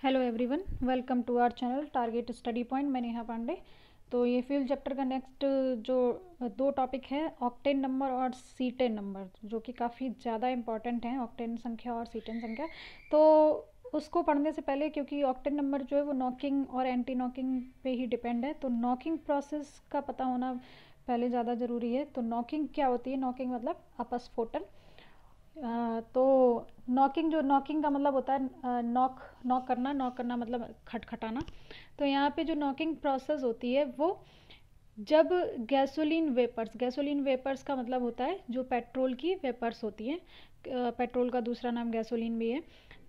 Hello everyone welcome to our channel target study point मैं नेहा पांडे। तो ये फ्यूल चैप्टर का नेक्स्ट जो, दो टॉपिक है ऑक्टेन नंबर और सीटेन नंबर जो कि काफ़ी ज़्यादा इंपॉर्टेंट हैं ऑक्टेन संख्या और सीटेन संख्या। तो उसको पढ़ने से पहले, क्योंकि ऑक्टेन नंबर जो है, वो नॉकिंग और एंटी नॉकिंग पे ही डिपेंड है तो नॉकिंग प्रोसेस का पता होना पहले ज़्यादा ज़रूरी है। तो नॉकिंग क्या होती है? नॉकिंग मतलब अपस्फोटन। तो नॉकिंग जो नॉकिंग का मतलब होता है नॉक नॉक करना नॉक करना मतलब खटखटाना। तो यहाँ पे जो नॉकिंग प्रोसेस होती है, वो जब गैसोलीन वेपर्स गैसोलीन वेपर्स का मतलब होता है, जो पेट्रोल की वेपर्स होती हैं पेट्रोल का दूसरा नाम गैसोलीन भी है।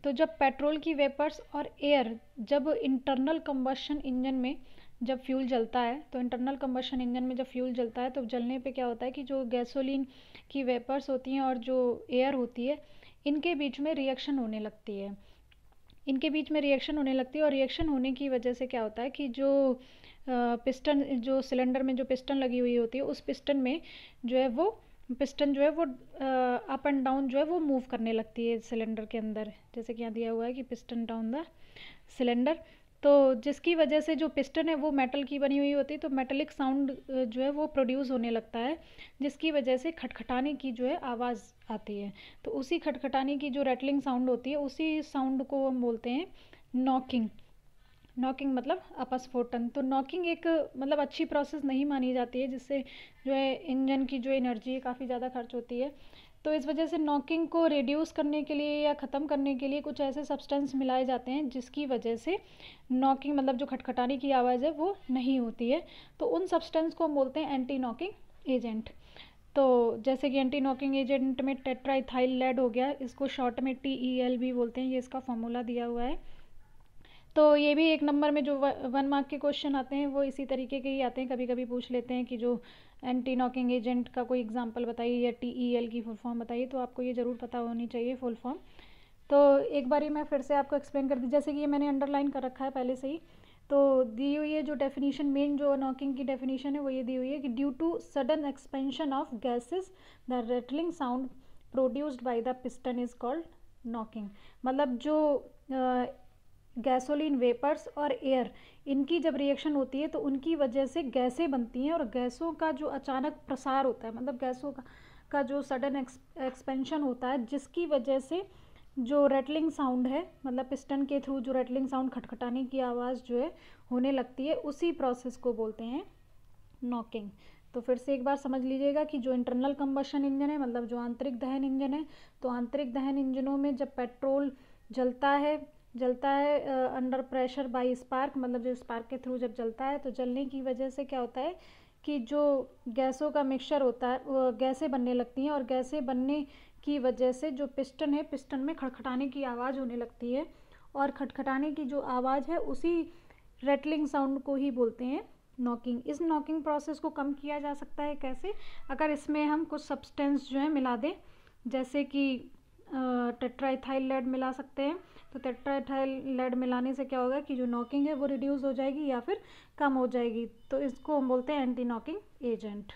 तो जब पेट्रोल की वेपर्स और एयर, जब इंटरनल कंबशन इंजन में जब फ्यूल जलता है तो इंटरनल कंबशन इंजन में जब फ्यूल जलता है तो जलने पे क्या होता है कि जो गैसोलीन की वेपर्स होती हैं और जो एयर होती है, इनके बीच में रिएक्शन होने लगती है। इनके बीच में रिएक्शन होने लगती है और रिएक्शन होने की वजह से क्या होता है कि जो पिस्टन जो सिलेंडर में जो पिस्टन लगी हुई होती है, उस पिस्टन में जो है वो पिस्टन जो है वो अप एंड डाउन जो है वो मूव करने लगती है सिलेंडर के अंदर। जैसे कि यहाँ दिया हुआ है कि पिस्टन डाउन द सिलेंडर तो जिसकी वजह से जो पिस्टन है वो मेटल की बनी हुई होती है तो मेटलिक साउंड जो है वो प्रोड्यूस होने लगता है, जिसकी वजह से खटखटाने की जो है आवाज़ आती है। तो उसी खटखटाने की जो रेटलिंग साउंड होती है, उसी साउंड को हम बोलते हैं नॉकिंग नॉकिंग मतलब अपस्फोटन तो नॉकिंग एक मतलब अच्छी प्रोसेस नहीं मानी जाती है, जिससे जो है इंजन की जो एनर्जी है, काफ़ी ज़्यादा खर्च होती है। तो इस वजह से नॉकिंग को रिड्यूस करने के लिए या ख़त्म करने के लिए कुछ ऐसे सब्सटेंस मिलाए जाते हैं, जिसकी वजह से नॉकिंग मतलब जो खटखटाने की आवाज़ है, वो नहीं होती है। तो उन सब्सटेंस को हम बोलते हैं एंटी नॉकिंग एजेंट तो जैसे कि एंटी नॉकिंग एजेंट में टेट्राइथाइल लेड हो गया, इसको शॉर्ट में टी ई एल भी बोलते हैं, ये इसका फॉर्मूला दिया हुआ है। तो ये भी एक नंबर में जो वन मार्क के क्वेश्चन आते हैं, वो इसी तरीके के ही आते हैं। कभी कभी पूछ लेते हैं कि जो एंटी नॉकिंग एजेंट का कोई एग्जांपल बताइए या टी ई एल की फुल फॉर्म बताइए तो आपको ये ज़रूर पता होनी चाहिए फुल फॉर्म तो एक बारी मैं फिर से आपको एक्सप्लेन कर दी। जैसे कि ये मैंने अंडरलाइन कर रखा है पहले से ही तो दी हुई है जो डेफिनेशन मेन जो नॉकिंग की डेफिनेशन है, वो ये दी हुई है कि due to sudden expansion of gases the rattling sound produced by the piston is called knocking मतलब जो गैसोलीन वेपर्स और एयर इनकी जब रिएक्शन होती है तो उनकी वजह से गैसें बनती हैं और गैसों का जो अचानक प्रसार होता है मतलब गैसों का का जो सडन एक्सपेंशन होता है, जिसकी वजह से जो रेटलिंग साउंड है मतलब पिस्टन के थ्रू जो रेटलिंग साउंड खटखटाने की आवाज़ जो है, होने लगती है, उसी प्रोसेस को बोलते हैं नॉकिंग तो फिर से एक बार समझ लीजिएगा कि जो इंटरनल कम्बशन इंजन है मतलब जो आंतरिक दहन इंजन है तो आंतरिक दहन इंजनों में जब पेट्रोल जलता है जलता है अंडर प्रेशर बाई स्पार्क मतलब जो स्पार्क के थ्रू जब जलता है तो जलने की वजह से क्या होता है कि जो गैसों का मिक्सचर होता है, वो गैसें बनने लगती हैं और गैसें बनने की वजह से जो पिस्टन है पिस्टन में खटखटाने की आवाज़ होने लगती है और खटखटाने की जो आवाज़ है, उसी रेटलिंग साउंड को ही बोलते हैं नॉकिंग इस नॉकिंग प्रोसेस को कम किया जा सकता है कैसे? अगर इसमें हम कुछ सब्सटेंस जो है मिला दें, जैसे कि टेट्राइथाइल लेड मिला सकते हैं तो टेट्राइथाइल लेड मिलाने से क्या होगा कि जो नॉकिंग है वो रिड्यूस हो जाएगी या फिर कम हो जाएगी। तो इसको हम बोलते हैं एंटी नॉकिंग एजेंट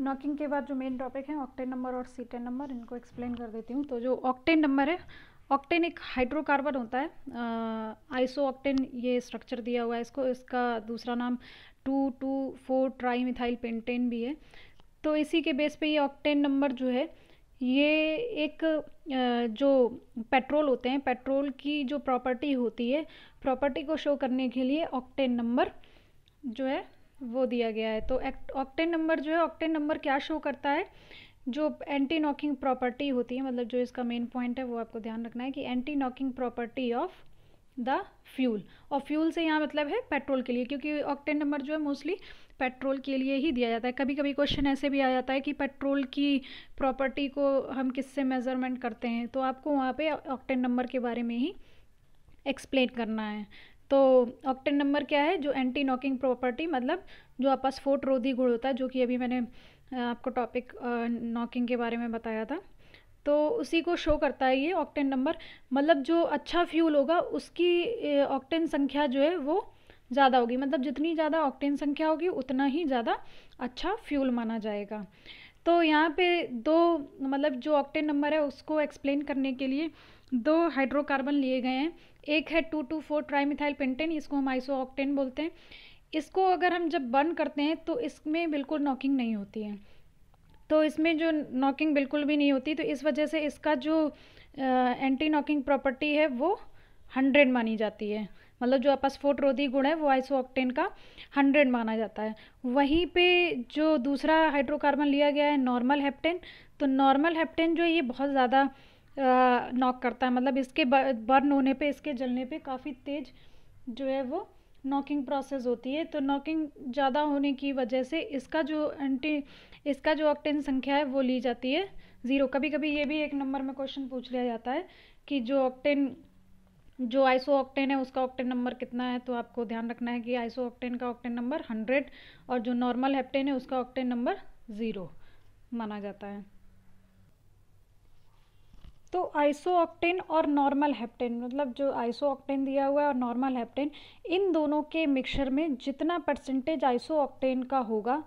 नॉकिंग के बाद जो मेन टॉपिक है ऑक्टेन नंबर और सीटेन नंबर इनको एक्सप्लेन कर देती हूँ। तो जो ऑक्टेन नंबर है ऑक्टेन एक हाइड्रोकार्बन होता है। आइसो ऑक्टेन ये स्ट्रक्चर दिया हुआ है इसको। इसका दूसरा नाम two two four trimethyl pentane भी है। तो इसी के बेस पे ये ऑक्टेन नंबर जो है ये एक जो पेट्रोल होते हैं, पेट्रोल की जो प्रॉपर्टी होती है, प्रॉपर्टी को शो करने के लिए ऑक्टेन नंबर जो है, वो दिया गया है। तो ऑक्टेन नंबर जो है, ऑक्टेन नंबर क्या शो करता है? जो एंटी नॉकिंग प्रॉपर्टी होती है मतलब जो इसका मेन पॉइंट है, वो आपको ध्यान रखना है कि anti knocking property of the fuel और फ्यूल से यहाँ मतलब है पेट्रोल के लिए, क्योंकि ऑक्टेन नंबर जो है मोस्टली पेट्रोल के लिए ही दिया जाता है। कभी कभी क्वेश्चन ऐसे भी आ जाता है कि पेट्रोल की प्रॉपर्टी को हम किससे मेज़रमेंट करते हैं? तो आपको वहाँ पे ऑक्टेन नंबर के बारे में ही एक्सप्लेन करना है। तो ऑक्टेन नंबर क्या है? जो एंटी नॉकिंग प्रॉपर्टी मतलब जो अपस्फोट रोधी गुण होता है, जो कि अभी मैंने आपको टॉपिक नॉकिंग के बारे में बताया था। तो उसी को शो करता है ये ऑक्टेन नंबर। मतलब जो अच्छा फ्यूल होगा, उसकी ऑक्टेन संख्या जो है वो ज़्यादा होगी। मतलब जितनी ज़्यादा ऑक्टेन संख्या होगी, उतना ही ज़्यादा अच्छा फ्यूल माना जाएगा। तो यहाँ पे दो मतलब जो ऑक्टेन नंबर है, उसको एक्सप्लेन करने के लिए दो हाइड्रोकार्बन लिए गए हैं। एक है two two four trimethyl pentane इसको हम आइसो ऑक्टेन बोलते हैं। इसको अगर हम जब बर्न करते हैं तो इसमें बिल्कुल नॉकिंग नहीं होती है। तो इसमें जो नॉकिंग बिल्कुल भी नहीं होती तो इस वजह से इसका जो एंटी नॉकिंग प्रॉपर्टी है, वो हंड्रेड मानी जाती है। मतलब जो आपस फोटरोधी गुण है, वो आइसो ऑक्टेन का हंड्रेड माना जाता है। वहीं पे जो दूसरा हाइड्रोकार्बन लिया गया है नॉर्मल हेप्टेन तो नॉर्मल हेप्टेन जो है, ये बहुत ज़्यादा नॉक करता है। मतलब इसके बर्न होने पे, इसके जलने पे काफ़ी तेज़ जो है, वो नॉकिंग प्रोसेस होती है। तो नॉकिंग ज़्यादा होने की वजह से इसका जो एंटी इसका जो ऑक्टेन संख्या है, वो ली जाती है। ज़ीरो कभी कभी ये भी एक नंबर में क्वेश्चन पूछ लिया जाता है कि जो ऑक्टेन जो आइसो ऑक्टेन है, उसका ऑक्टेन नंबर कितना है? तो आपको ध्यान रखना है कि आइसो ऑक्टेन का ऑक्टेन नंबर हंड्रेड और जो नॉर्मल हेप्टेन है, उसका ऑक्टेन नंबर ज़ीरो माना जाता है। तो आइसो ऑक्टेन और नॉर्मल हेप्टेन मतलब जो आइसो ऑक्टेन दिया हुआ है और नॉर्मल हेप्टेन, इन दोनों के मिक्सचर में जितना परसेंटेज आइसो ऑक्टेन का होगा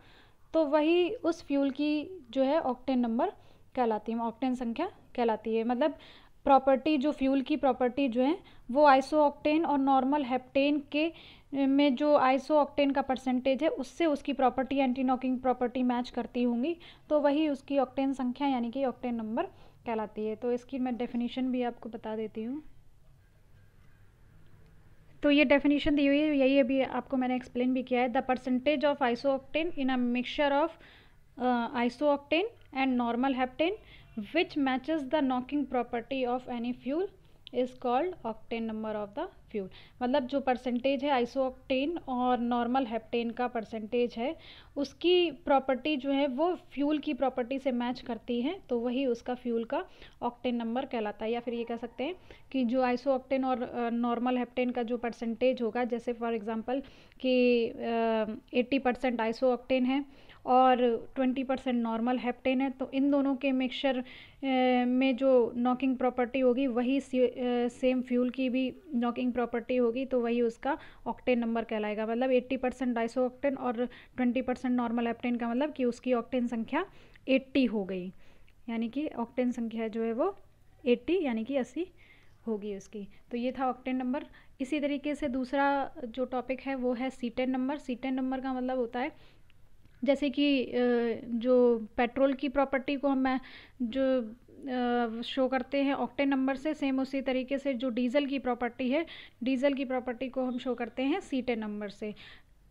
तो वही उस फ्यूल की जो है, ऑक्टेन नंबर कहलाती है, ऑक्टेन संख्या कहलाती है। मतलब प्रॉपर्टी, जो फ्यूल की प्रॉपर्टी जो है, वो आइसो ऑक्टेन और नॉर्मल हेप्टेन के में जो आइसो ऑक्टेन का परसेंटेज है, उससे उसकी property anti knocking property match करती होंगी। तो वही उसकी ऑक्टेन संख्या, यानी कि ऑक्टेन नंबर कहलाती है। तो इसकी मैं डेफिनेशन भी आपको बता देती हूँ। तो ये डेफिनेशन दी हुई है, यही अभी आपको मैंने एक्सप्लेन भी किया है। The percentage of isooctane in a mixture of isooctane and normal heptane which matches the knocking property of any fuel is called octane number of the fuel मतलब जो परसेंटेज है आइसो ऑक्टेन और normal heptane का percentage है, उसकी property जो है वो फ्यूल की प्रॉपर्टी से मैच करती है तो वही उसका फ्यूल का ऑक्टेन नंबर कहलाता है। या फिर ये कह सकते हैं कि जो आइसो ऑक्टेन और नॉर्मल हेप्टेन का जो परसेंटेज होगा, जैसे फॉर एग्जांपल कि एट्टी परसेंट आइसो ऑक्टेन है और ट्वेंटी परसेंट नॉर्मल हेप्टेन है तो इन दोनों के मिक्सचर में जो नॉकिंग प्रॉपर्टी होगी, वही सेम फ्यूल की भी नॉकिंग प्रॉपर्टी होगी तो वही उसका ऑक्टेन नंबर कहलाएगा। मतलब एट्टी परसेंट डाइसो ऑक्टेन और ट्वेंटी परसेंट नॉर्मल हेप्टेन का मतलब कि उसकी ऑक्टेन संख्या एट्टी हो गई। यानी कि ऑक्टेन संख्या जो है वो एट्टी, यानी कि अस्सी होगी उसकी। तो ये था ऑक्टेन नंबर। इसी तरीके से दूसरा जो टॉपिक है, वो है सीटेन नंबर। सीटेन नंबर का मतलब होता है जैसे कि जो पेट्रोल की प्रॉपर्टी को हम, जो शो करते हैं ऑक्टेन नंबर से, सेम उसी तरीके से जो डीजल की प्रॉपर्टी है, डीजल की प्रॉपर्टी को हम शो करते हैं सीटेन नंबर से।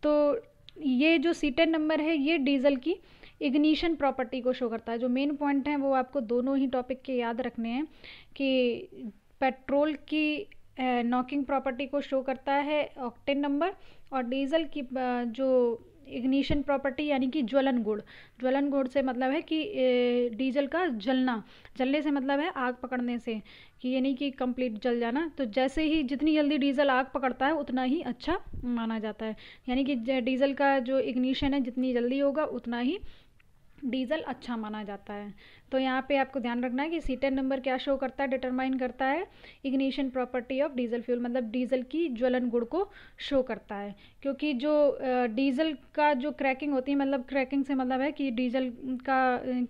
तो ये जो सीटेन नंबर है, ये डीजल की इग्निशन प्रॉपर्टी को शो करता है। जो मेन पॉइंट हैं, वो आपको दोनों ही टॉपिक के याद रखने हैं कि पेट्रोल की नॉकिंग प्रॉपर्टी को शो करता है ऑक्टेन नंबर और डीजल की जो इग्निशन प्रॉपर्टी यानी कि ज्वलन गुण। ज्वलन गुण से मतलब है कि डीजल का जलना। जलने से मतलब है आग पकड़ने से, कि यानी कि कंप्लीट जल जाना। तो जैसे ही जितनी जल्दी डीजल आग पकड़ता है, उतना ही अच्छा माना जाता है। यानी कि डीजल का जो इग्निशन है, जितनी जल्दी होगा, उतना ही डीजल अच्छा माना जाता है। तो यहाँ पे आपको ध्यान रखना है कि सीटेन नंबर क्या शो करता है डिटरमाइन करता है ignition property of diesel fuel मतलब डीजल की ज्वलन गुण को शो करता है। क्योंकि जो डीजल का जो क्रैकिंग होती है मतलब क्रैकिंग से मतलब है कि डीजल का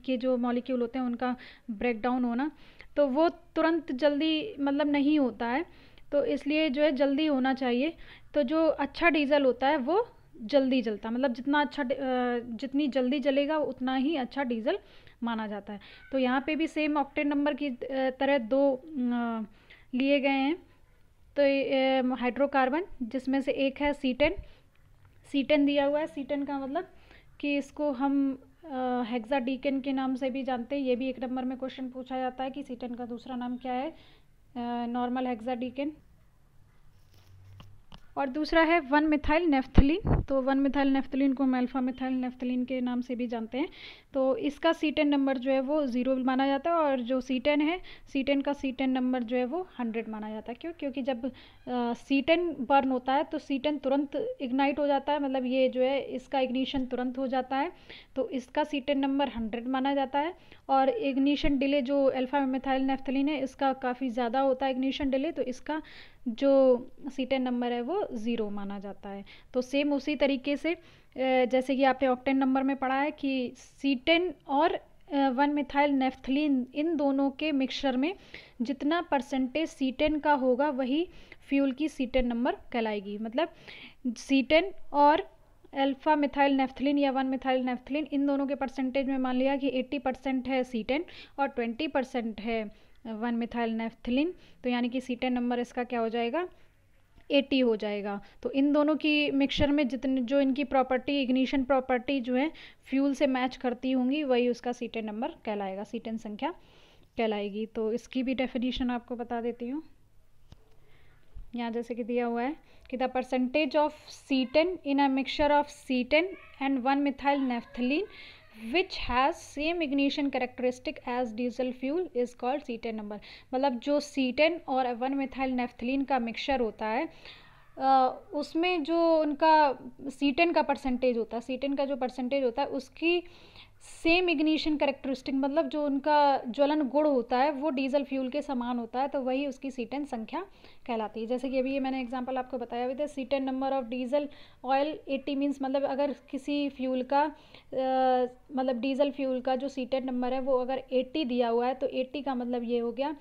के जो मॉलिक्यूल होते हैं, उनका ब्रेक डाउन होना तो वो तुरंत जल्दी मतलब नहीं होता है। तो इसलिए जो है जल्दी होना चाहिए। तो जो अच्छा डीजल होता है, वो जल्दी जलता मतलब जितना अच्छा जितनी जल्दी जलेगा, उतना ही अच्छा डीजल माना जाता है। तो यहाँ पे भी सेम ऑक्टेन नंबर की तरह दो लिए गए हैं। तो हाइड्रोकार्बन जिसमें से एक है सीटेन सीटेन दिया हुआ है। सीटेन का मतलब कि इसको हम हेक्सा डीकेन के नाम से भी जानते हैं। ये भी एक नंबर में क्वेश्चन पूछा जाता है कि सीटेन का दूसरा नाम क्या है? नॉर्मल हेक्सा डीकेन और दूसरा है वन मिथाइल नेफ्थलीन। तो वन मिथाइल नेफ्थलीन को हम अल्फ़ा मिथाइल नेफ्थलीन के नाम से भी जानते हैं। तो इसका सी टेन नंबर जो है वो ज़ीरो माना जाता है और जो सी टेन है सी टेन का सी टेन नंबर जो है वो हंड्रेड माना जाता है। क्यों? क्योंकि जब सी टेन बर्न होता है तो सी टेन तुरंत इग्नाइट हो जाता है। मतलब ये जो है, इसका इग्निशन तुरंत हो जाता है। तो इसका सी टेन नंबर हंड्रेड माना जाता है। और इग्निशन डिले जो अल्फ़ा मिथाइल नेफ्थलीन है, इसका काफ़ी ज़्यादा होता है इग्निशन डिले तो इसका जो सी टेन नंबर है वो ज़ीरो माना जाता है। तो सेम उसी तरीके से जैसे कि आपने ऑक्टेन नंबर में पढ़ा है कि सीटेन और वन मिथाइल नेफ्थलीन इन दोनों के मिक्सचर में जितना परसेंटेज सीटेन का होगा, वही फ्यूल की सीटेन नंबर कहलाएगी। मतलब सीटेन और अल्फ़ा मिथाइल नेफ्थलिन या वन मिथाइल नेफ्थलिन इन दोनों के परसेंटेज में मान लिया कि 80 परसेंट है सीटेन और 20 परसेंट है वन मिथाइल नेफ्थलिन तो यानी कि सीटेन नंबर इसका क्या हो जाएगा? 80 हो जाएगा। तो इन दोनों की मिक्सचर में जितने जो इनकी प्रॉपर्टी इग्निशन प्रॉपर्टी जो है फ्यूल से मैच करती होंगी, वही उसका सीटेन नंबर कहलाएगा। सीटेन संख्या कहलाएगी। तो इसकी भी डेफिनेशन आपको बता देती हूँ। यहाँ जैसे कि दिया हुआ है कि the percentage of cetane in a mixture of cetane and one methyl naphthalene which has same ignition characteristic as diesel fuel is called cetane number मतलब जो सीटेन और वन मिथाइल नेफ्थलिन का मिक्सचर होता है उसमें जो उनका सीटेन का परसेंटेज होता है सीटेन का जो परसेंटेज होता है उसकी सेम इग्निशन करेक्टरिस्टिक मतलब जो उनका ज्वलन गुण होता है वो डीजल फ्यूल के समान होता है तो वही उसकी सीटेन संख्या कहलाती है। जैसे कि अभी ये मैंने एग्जांपल आपको बताया हुआ था cetane number of diesel oil 80 means मतलब अगर किसी फ्यूल का आ, मतलब डीजल फ्यूल का जो सीटेन नंबर है वो अगर 80 दिया हुआ है तो 80 का मतलब ये हो गया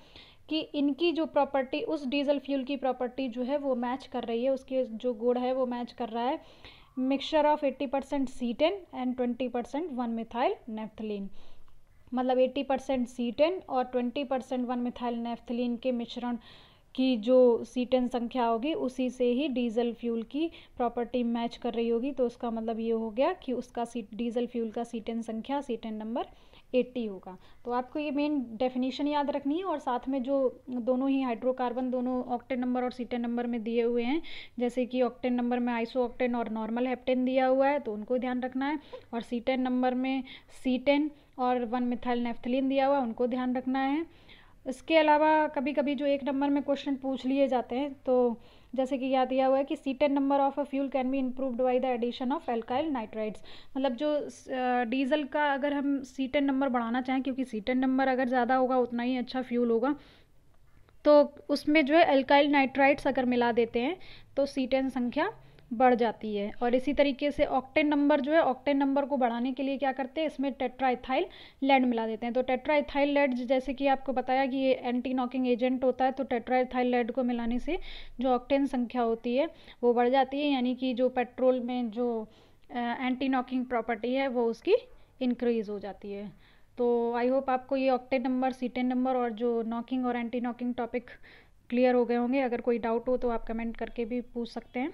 कि इनकी जो प्रॉपर्टी उस डीजल फ्यूल की प्रॉपर्टी जो है वो मैच कर रही है, उसके जो गुड़ है वो मैच कर रहा है। Mixture of 80 percent cetane and 20 percent one methyl naphthalene मतलब 80 परसेंट सीटेन और 20 परसेंट वन मिथाइल नेफ्थलीन के मिश्रण की जो सीटेन संख्या होगी, उसी से ही डीजल फ्यूल की प्रॉपर्टी मैच कर रही होगी। तो उसका मतलब ये हो गया कि उसका सीट डीजल फ्यूल का सीटेन संख्या सीटेन नंबर एट्टी होगा। तो आपको ये मेन डेफिनेशन याद रखनी है और साथ में जो दोनों ही हाइड्रोकार्बन दोनों ऑक्टेन नंबर और सीटेन नंबर में दिए हुए हैं, जैसे कि ऑक्टेन नंबर में आइसो ऑक्टेन और नॉर्मल हेप्टेन दिया हुआ है तो उनको ध्यान रखना है। और सीटेन नंबर में सीटेन और वन मिथाइल नेफ्थलिन दिया हुआ है, उनको ध्यान रखना है। इसके अलावा कभी कभी जो एक नंबर में क्वेश्चन पूछ लिए जाते हैं तो जैसे कि याद दिया हुआ है कि cetane number of a fuel can be improved by the addition of alkyl nitrides मतलब जो डीजल का अगर हम सी टेन नंबर बढ़ाना चाहें, क्योंकि सी टेन नंबर अगर ज़्यादा होगा, उतना ही अच्छा फ्यूल होगा तो उसमें जो है एल्काइल नाइट्राइड्स अगर मिला देते हैं तो सी टेन संख्या बढ़ जाती है। और इसी तरीके से ऑक्टेन नंबर जो है ऑक्टेन नंबर को बढ़ाने के लिए क्या करते हैं, इसमें टेट्राइथाइल लेड मिला देते हैं। तो टेट्राइथाइल लेड जैसे कि आपको बताया कि ये एंटी नॉकिंग एजेंट होता है तो टेट्राइथाइल लेड को मिलाने से जो ऑक्टेन संख्या होती है, वो बढ़ जाती है। यानी कि जो पेट्रोल में जो एंटी नॉकिंग प्रॉपर्टी है, वो उसकी इंक्रीज हो जाती है। तो आई होप आपको ये ऑक्टेन नंबर सीटेन नंबर और जो नॉकिंग और एंटी नॉकिंग टॉपिक क्लियर हो गए होंगे। अगर कोई डाउट हो तो आप कमेंट करके भी पूछ सकते हैं।